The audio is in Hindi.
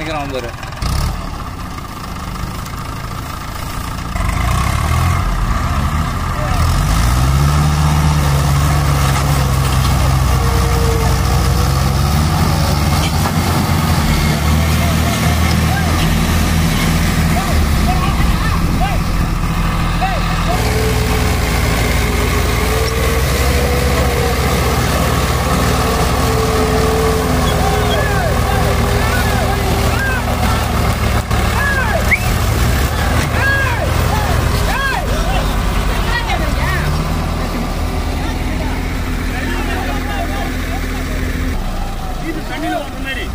कितने ग्राम है வண்டி